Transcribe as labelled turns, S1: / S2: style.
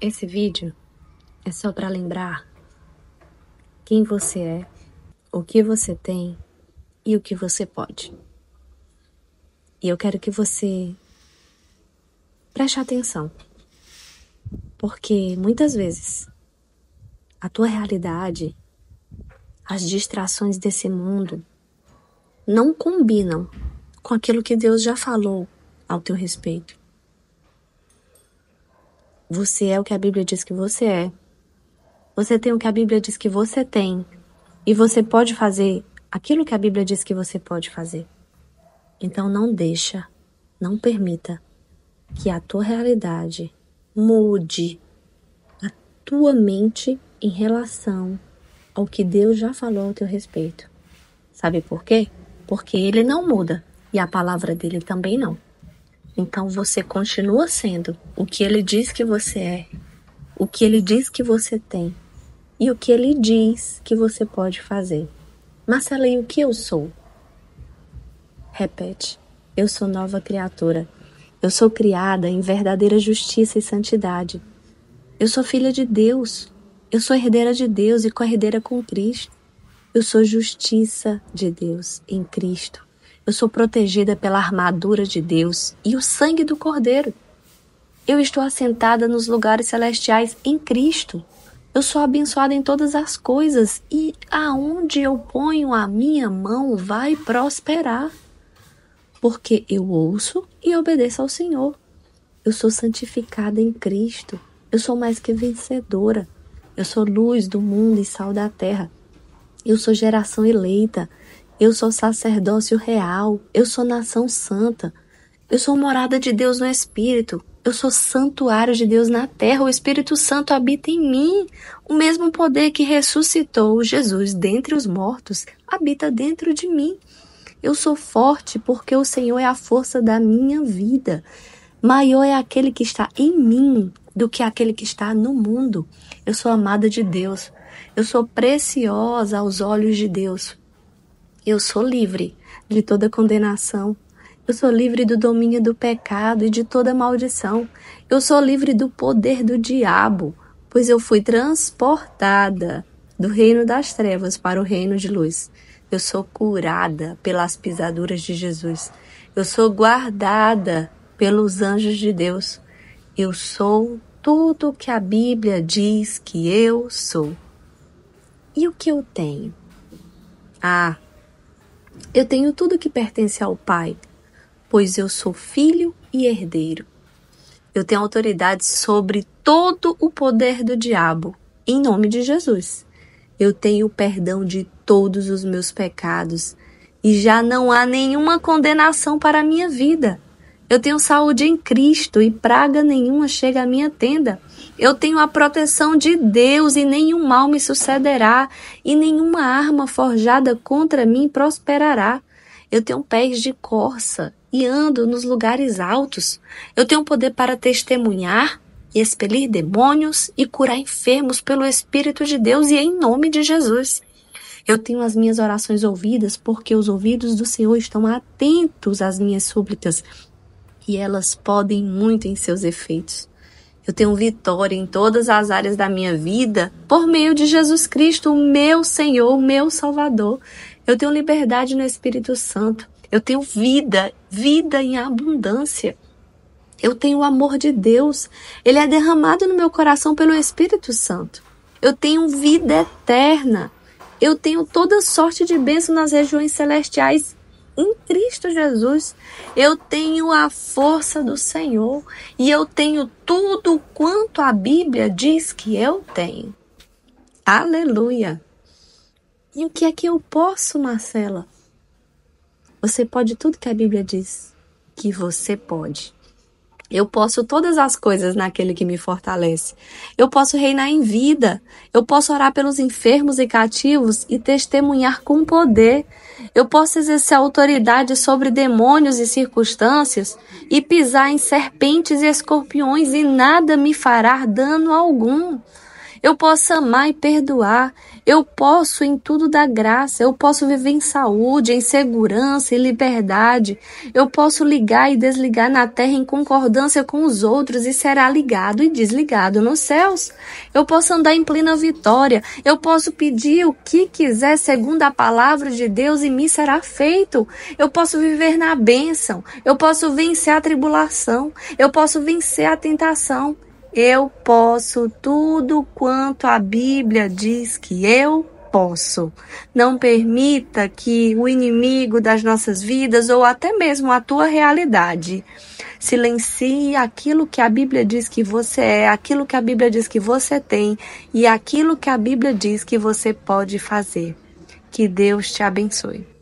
S1: Esse vídeo é só para lembrar quem você é, o que você tem e o que você pode. E eu quero que você preste atenção, porque muitas vezes a tua realidade, as distrações desse mundo não combinam com aquilo que Deus já falou ao teu respeito. Você é o que a Bíblia diz que você é. Você tem o que a Bíblia diz que você tem. E você pode fazer aquilo que a Bíblia diz que você pode fazer. Então não deixa, não permita que a tua realidade mude a tua mente em relação ao que Deus já falou ao teu respeito. Sabe por quê? Porque ele não muda e a palavra dele também não. Então você continua sendo o que ele diz que você é, o que ele diz que você tem e o que ele diz que você pode fazer. Marcela, e o que eu sou? Repete. Eu sou nova criatura. Eu sou criada em verdadeira justiça e santidade. Eu sou filha de Deus. Eu sou herdeira de Deus e co-herdeira com Cristo. Eu sou justiça de Deus em Cristo. Eu sou protegida pela armadura de Deus e o sangue do Cordeiro. Eu estou assentada nos lugares celestiais em Cristo. Eu sou abençoada em todas as coisas e aonde eu ponho a minha mão vai prosperar. Porque eu ouço e obedeço ao Senhor. Eu sou santificada em Cristo. Eu sou mais que vencedora. Eu sou luz do mundo e sal da terra. Eu sou geração eleita. Eu sou sacerdócio real. Eu sou nação santa. Eu sou morada de Deus no Espírito. Eu sou santuário de Deus na terra. O Espírito Santo habita em mim. O mesmo poder que ressuscitou Jesus dentre os mortos habita dentro de mim. Eu sou forte porque o Senhor é a força da minha vida. Maior é aquele que está em mim do que aquele que está no mundo. Eu sou amada de Deus. Eu sou preciosa aos olhos de Deus. Eu sou livre de toda condenação. Eu sou livre do domínio do pecado e de toda maldição. Eu sou livre do poder do diabo, pois eu fui transportada do reino das trevas para o reino de luz. Eu sou curada pelas pisaduras de Jesus. Eu sou guardada pelos anjos de Deus. Eu sou tudo que a Bíblia diz que eu sou. E o que eu tenho? Ah, eu tenho tudo que pertence ao Pai, pois eu sou filho e herdeiro. Eu tenho autoridade sobre todo o poder do diabo, em nome de Jesus. Eu tenho o perdão de todos os meus pecados e já não há nenhuma condenação para a minha vida. Eu tenho saúde em Cristo e praga nenhuma chega à minha tenda. Eu tenho a proteção de Deus e nenhum mal me sucederá, e nenhuma arma forjada contra mim prosperará. Eu tenho pés de corça e ando nos lugares altos. Eu tenho poder para testemunhar e expelir demônios e curar enfermos pelo Espírito de Deus e em nome de Jesus. Eu tenho as minhas orações ouvidas porque os ouvidos do Senhor estão atentos às minhas súplicas e elas podem muito em seus efeitos. Eu tenho vitória em todas as áreas da minha vida por meio de Jesus Cristo, meu Senhor, meu Salvador. Eu tenho liberdade no Espírito Santo. Eu tenho vida, vida em abundância. Eu tenho o amor de Deus. Ele é derramado no meu coração pelo Espírito Santo. Eu tenho vida eterna. Eu tenho toda sorte de bênção nas regiões celestiais em Cristo Jesus. Eu tenho a força do Senhor e eu tenho tudo quanto a Bíblia diz que eu tenho. Aleluia! E o que é que eu posso, Marcela? Você pode tudo que a Bíblia diz que você pode. Eu posso todas as coisas naquele que me fortalece. Eu posso reinar em vida. Eu posso orar pelos enfermos e cativos e testemunhar com poder. Eu posso exercer autoridade sobre demônios e circunstâncias e pisar em serpentes e escorpiões e nada me fará dano algum. Eu posso amar e perdoar, eu posso em tudo dar graça, eu posso viver em saúde, em segurança, em liberdade, eu posso ligar e desligar na terra em concordância com os outros e será ligado e desligado nos céus. Eu posso andar em plena vitória, eu posso pedir o que quiser segundo a palavra de Deus e me será feito. Eu posso viver na bênção, eu posso vencer a tribulação, eu posso vencer a tentação. Eu posso tudo quanto a Bíblia diz que eu posso. Não permita que o inimigo das nossas vidas ou até mesmo a tua realidade silencie aquilo que a Bíblia diz que você é, aquilo que a Bíblia diz que você tem e aquilo que a Bíblia diz que você pode fazer. Que Deus te abençoe.